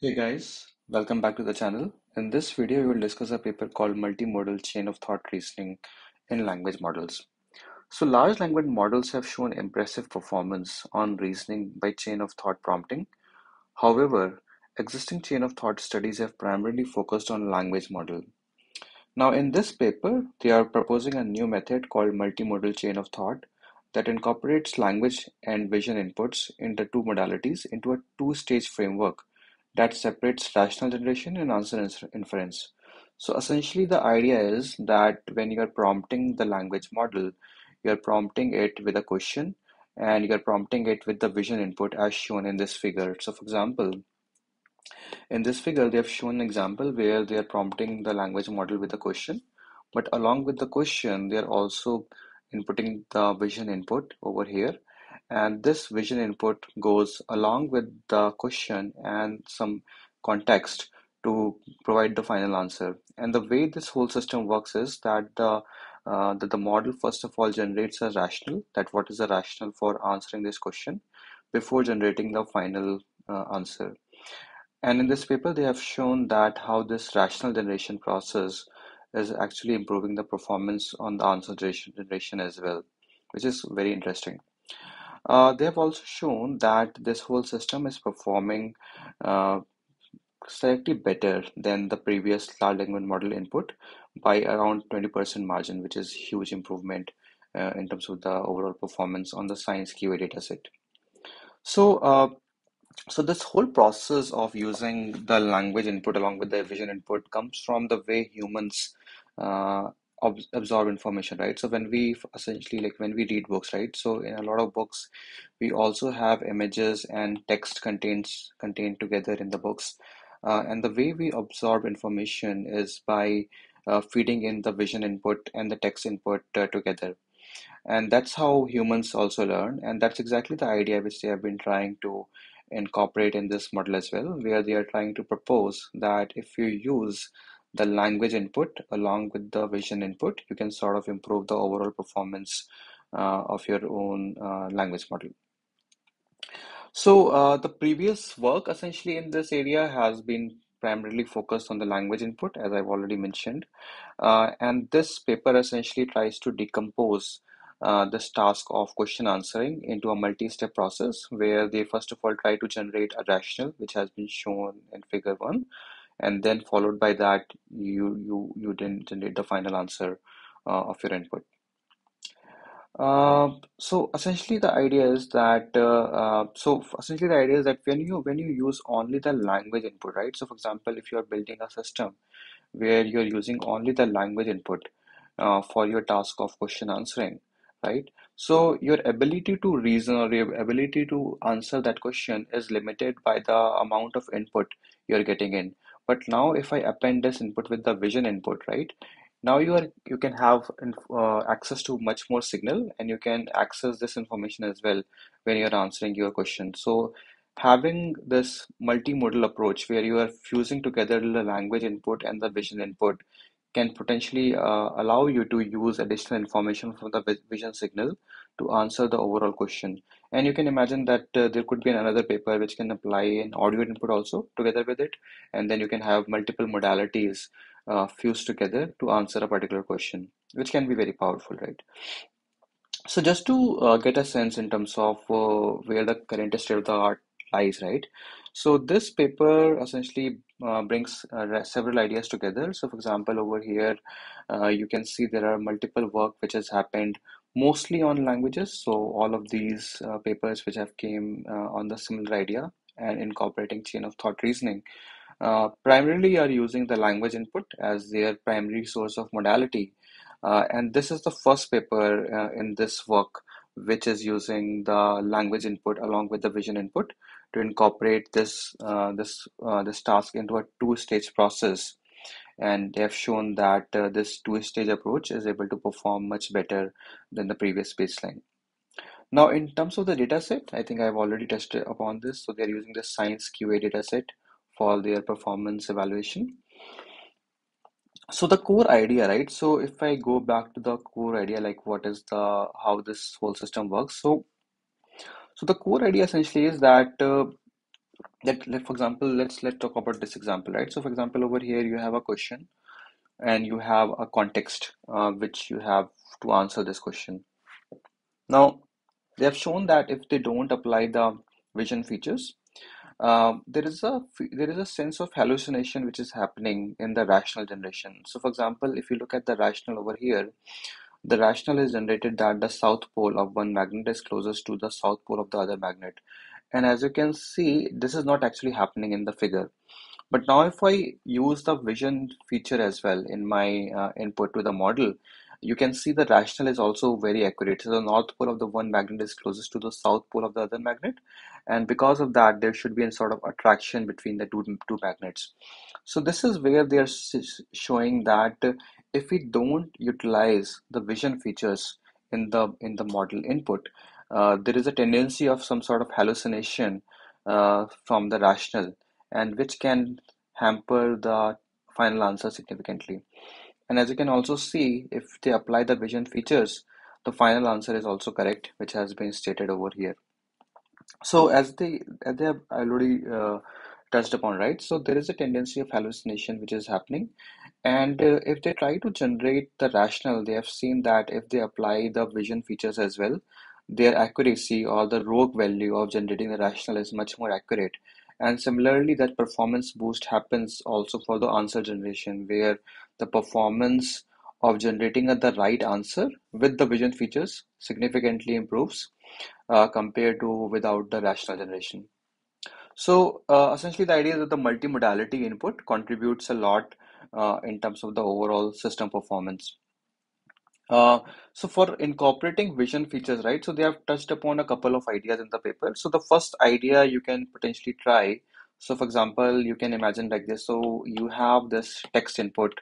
Hey guys, welcome back to the channel. In this video, we will discuss a paper called Multimodal Chain of Thought Reasoning in Language Models. So large language models have shown impressive performance on reasoning by chain of thought prompting. However, existing chain of thought studies have primarily focused on language model. Now in this paper, they are proposing a new method called multimodal chain of thought that incorporates language and vision inputs into two modalities into a two-stage framework that separates rational generation and answer inference. So essentially the idea is that when you're prompting the language model, you're prompting it with a question and you're prompting it with the vision input as shown in this figure. So for example, in this figure, they have shown an example where they are prompting the language model with a question, but along with the question, they are also inputting the vision input over here. And this vision input goes along with the question and some context to provide the final answer. And the way this whole system works is that the uh, that the model first of all generates a rational, that what is the rational for answering this question before generating the final uh, answer. And in this paper, they have shown that how this rational generation process is actually improving the performance on the answer generation as well, which is very interesting. Uh, they have also shown that this whole system is performing uh, slightly better than the previous large language model input by around 20% margin, which is huge improvement uh, in terms of the overall performance on the science QA dataset. So uh, so this whole process of using the language input along with the vision input comes from the way humans uh, absorb information, right? So when we essentially like when we read books, right? So in a lot of books, we also have images and text contains contained together in the books. Uh, and the way we absorb information is by uh, feeding in the vision input and the text input uh, together. And that's how humans also learn. And that's exactly the idea which they have been trying to incorporate in this model as well, where they are trying to propose that if you use the language input along with the vision input, you can sort of improve the overall performance uh, of your own uh, language model. So uh, the previous work essentially in this area has been primarily focused on the language input, as I've already mentioned. Uh, and this paper essentially tries to decompose uh, this task of question answering into a multi-step process where they first of all try to generate a rational, which has been shown in figure one, and then followed by that you you you then generate the final answer uh, of your input. Uh, so essentially the idea is that uh, uh, so essentially the idea is that when you when you use only the language input right so for example if you are building a system where you're using only the language input uh, for your task of question answering right? So your ability to reason or your ability to answer that question is limited by the amount of input you're getting in. But now if I append this input with the vision input, right? Now you are you can have uh, access to much more signal and you can access this information as well when you're answering your question. So having this multimodal approach where you are fusing together the language input and the vision input can potentially uh, allow you to use additional information from the vision signal to answer the overall question. And you can imagine that uh, there could be another paper which can apply an audio input also together with it. And then you can have multiple modalities uh, fused together to answer a particular question, which can be very powerful, right? So just to uh, get a sense in terms of uh, where the current state of the art lies, right? So this paper essentially uh, brings uh, several ideas together. So for example, over here, uh, you can see there are multiple work which has happened mostly on languages. So all of these uh, papers which have came uh, on the similar idea and incorporating chain of thought reasoning uh, primarily are using the language input as their primary source of modality. and this is the first paper in this work which is using the language input along with the vision input to incorporate this uh, this uh, this task into a two-stage process and they have shown that uh, this two-stage approach is able to perform much better than the previous baseline. Now, in terms of the dataset, I think I've already touched upon this. So they're using the Science QA dataset for their performance evaluation. So the core idea, right? So if I go back to the core idea, like what is the how this whole system works. So so the core idea essentially is that uh, let, let for example let's let's talk about this example right? So for example over here you have a question and you have a context uh, which you have to answer this question. Now they have shown that if they don't apply the vision features uh, there is a there is a sense of hallucination which is happening in the rational generation. So for example if you look at the rational over here the rationale is generated that the south pole of one magnet is closest to the south pole of the other magnet and as you can see, this is not actually happening in the figure. But now if I use the vision feature as well in my uh, input to the model, you can see the rationale is also very accurate. So the north pole of the one magnet is closest to the south pole of the other magnet. And because of that, there should be a sort of attraction between the two, two magnets. So this is where they are showing that if we don't utilize the vision features in the in the model input, uh, there is a tendency of some sort of hallucination uh, from the rational and which can hamper the final answer significantly. And as you can also see, if they apply the vision features, the final answer is also correct, which has been stated over here. So as they as they have already uh, touched upon, right? So there is a tendency of hallucination which is happening, and uh, if they try to generate the rational, they have seen that if they apply the vision features as well, their accuracy or the ROC value of generating the rational is much more accurate. And similarly, that performance boost happens also for the answer generation, where the performance of generating the right answer with the vision features significantly improves uh, compared to without the rational generation. So uh, essentially, the idea is that the multimodality input contributes a lot uh, in terms of the overall system performance. Uh, so for incorporating vision features, right? So they have touched upon a couple of ideas in the paper. So the first idea you can potentially try. So for example, you can imagine like this. So you have this text input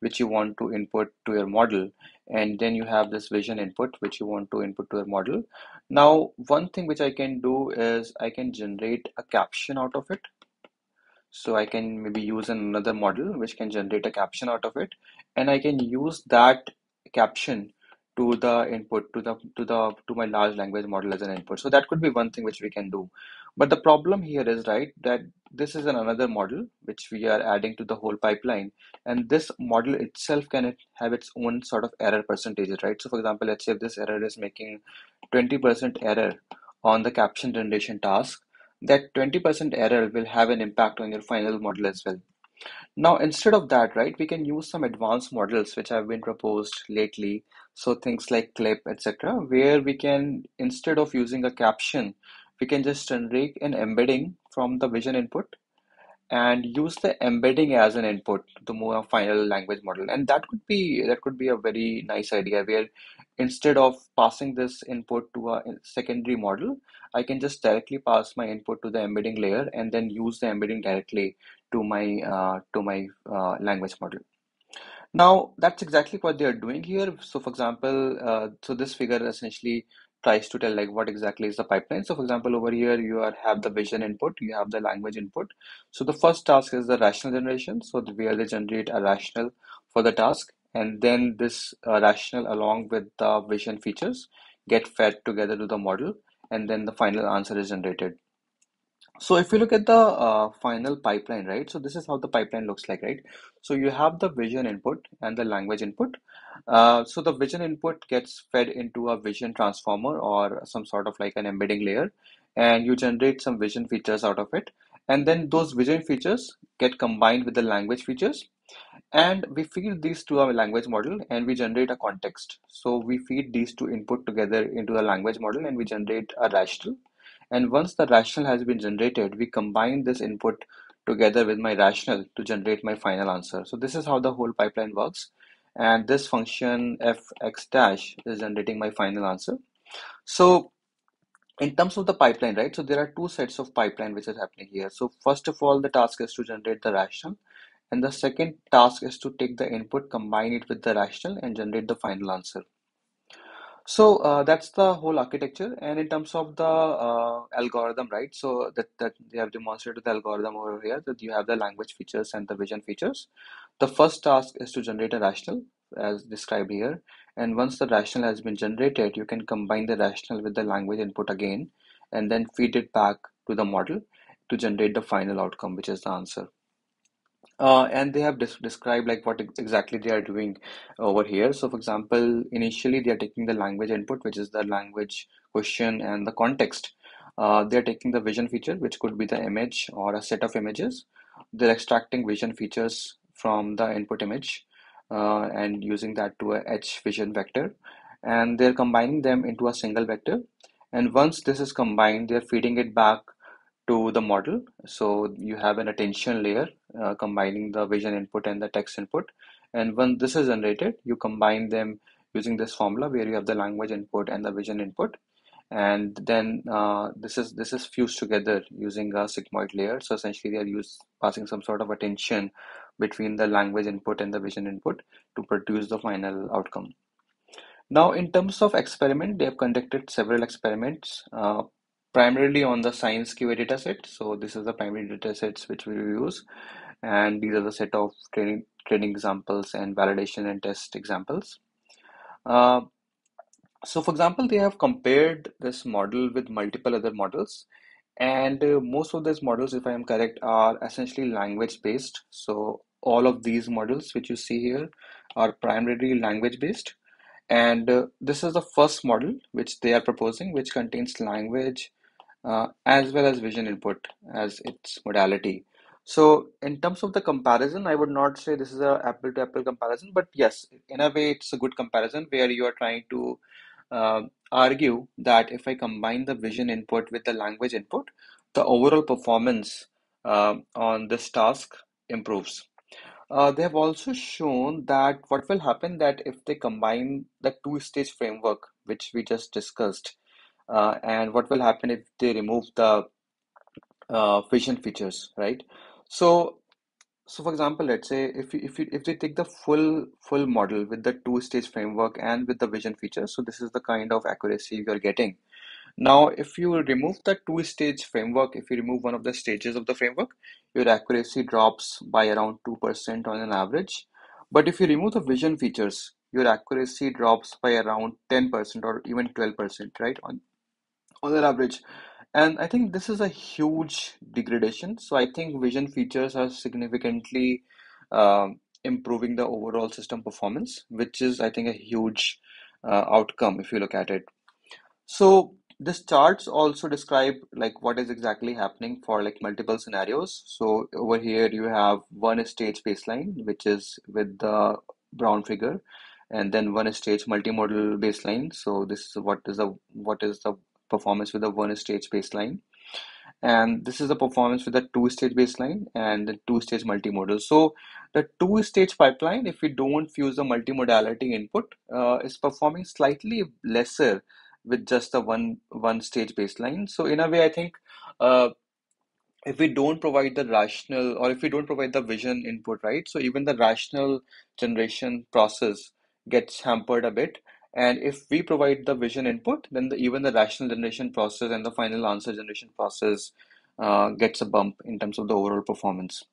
which you want to input to your model, and then you have this vision input which you want to input to your model. Now, one thing which I can do is I can generate a caption out of it. So I can maybe use another model which can generate a caption out of it, and I can use that caption to the input to the to the to my large language model as an input. So that could be one thing which we can do. But the problem here is right that this is an another model which we are adding to the whole pipeline. And this model itself can have its own sort of error percentages right? So for example let's say if this error is making 20% error on the caption generation task that 20% error will have an impact on your final model as well now, instead of that, right, we can use some advanced models which have been proposed lately. So things like CLIP, etc., where we can, instead of using a caption, we can just generate an embedding from the vision input and use the embedding as an input to move a final language model. And that could be that could be a very nice idea where instead of passing this input to a secondary model i can just directly pass my input to the embedding layer and then use the embedding directly to my uh, to my uh, language model. Now that's exactly what they are doing here. So for example uh, so this figure essentially tries to tell like what exactly is the pipeline. So for example, over here you are have the vision input, you have the language input. So the first task is the rational generation. So where they generate a rational for the task and then this uh, rational along with the vision features get fed together to the model and then the final answer is generated. So if you look at the uh, final pipeline, right? So this is how the pipeline looks like, right? So you have the vision input and the language input. Uh, so the vision input gets fed into a vision transformer or some sort of like an embedding layer, and you generate some vision features out of it. And then those vision features get combined with the language features. And we feed these to our language model and we generate a context. So we feed these two input together into the language model and we generate a rational and once the rational has been generated, we combine this input together with my rational to generate my final answer. So this is how the whole pipeline works. And this function fx dash is generating my final answer. So in terms of the pipeline, right? So there are two sets of pipeline which is happening here. So first of all, the task is to generate the rational. And the second task is to take the input, combine it with the rational and generate the final answer. So uh, that's the whole architecture. And in terms of the uh, algorithm, right? So that, that they have demonstrated the algorithm over here that you have the language features and the vision features. The first task is to generate a rational as described here. And once the rational has been generated, you can combine the rational with the language input again and then feed it back to the model. to generate the final outcome, which is the answer. Uh, and they have des described like what ex- exactly they are doing over here. So, for example, initially they are taking the language input, which is the language question and the context. Uh, they are taking the vision feature, which could be the image or a set of images. They're extracting vision features from the input image uh, and using that to a H vision vector. And they're combining them into a single vector. And once this is combined, they're feeding it back to the model. So you have an attention layer uh, combining the vision input and the text input. And when this is generated, you combine them using this formula where you have the language input and the vision input. And then uh, this is this is fused together using a sigmoid layer. So essentially, they are used passing some sort of attention between the language input and the vision input to produce the final outcome. Now, in terms of experiment, they have conducted several experiments, uh, primarily on the Science QA data set, So this is the primary data sets which we use, and these are the set of training training examples and validation and test examples. Uh, so, for example, they have compared this model with multiple other models, and uh, most of these models, if I am correct, are essentially language based. So, all of these models which you see here are primarily language based. And uh, this is the first model which they are proposing, which contains language as well as vision input as its modality. So, in terms of the comparison, I would not say this is a apple to apple comparison, but yes, in a way, it's a good comparison where you are trying to uh, argue that if I combine the vision input with the language input, the overall performance uh, on this task improves. Uh, they have also shown that what will happen that if they combine the two-stage framework, which we just discussed, uh, and what will happen if they remove the uh, vision features, right? So, so for example, let's say if you, if you, if they take the full full model with the two-stage framework and with the vision features, so this is the kind of accuracy you're getting. Now, if you remove the two-stage framework, if you remove one of the stages of the framework, your accuracy drops by around 2% on an average. But if you remove the vision features, your accuracy drops by around 10% or even 12%, right? On, on an average. And I think this is a huge degradation. So I think vision features are significantly um, improving the overall system performance, which is, I think, a huge uh, outcome if you look at it. So this charts also describe like what is exactly happening for like multiple scenarios. So over here you have one stage baseline, which is with the brown figure, and then one stage multimodal baseline. So this is what is the what is the performance with the one stage baseline. And this is the performance with the two-stage baseline and the two-stage multimodal. So the two-stage pipeline, if we don't fuse the multimodality input, uh, is performing slightly lesser with just the one one stage baseline. So in a way, I think uh, if we don't provide the rational or if we don't provide the vision input, right? So even the rational generation process gets hampered a bit. And if we provide the vision input, then the, even the rational generation process and the final answer generation process uh, gets a bump in terms of the overall performance.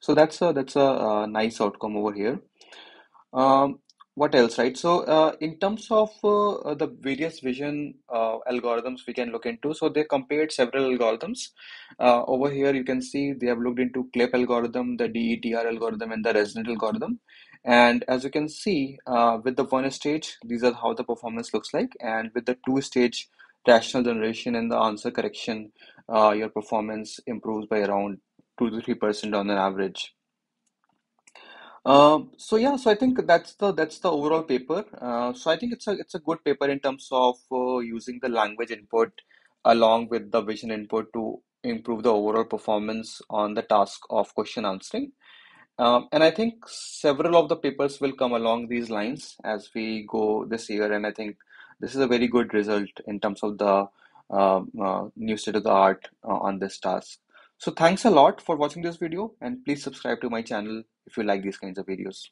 So that's a that's a, uh nice outcome over here. Um, what else, right? So, uh, in terms of uh, uh, the various vision uh, algorithms we can look into, so they compared several algorithms. Over here, you can see they have looked into CLIP algorithm, the DETR algorithm, and the ResNet algorithm. And as you can see, uh, with the one stage, these are how the performance looks like. And with the two stage rational generation and the answer correction, uh, your performance improves by around 2 to 3% on an average. Um, so yeah, so I think that's the that's the overall paper. Uh, so I think it's a it's a good paper in terms of uh, using the language input along with the vision input to improve the overall performance on the task of question answering. Um, and I think several of the papers will come along these lines as we go this year. And I think this is a very good result in terms of the um, uh, new state of the art uh, on this task. So thanks a lot for watching this video and please subscribe to my channel if you like these kinds of videos.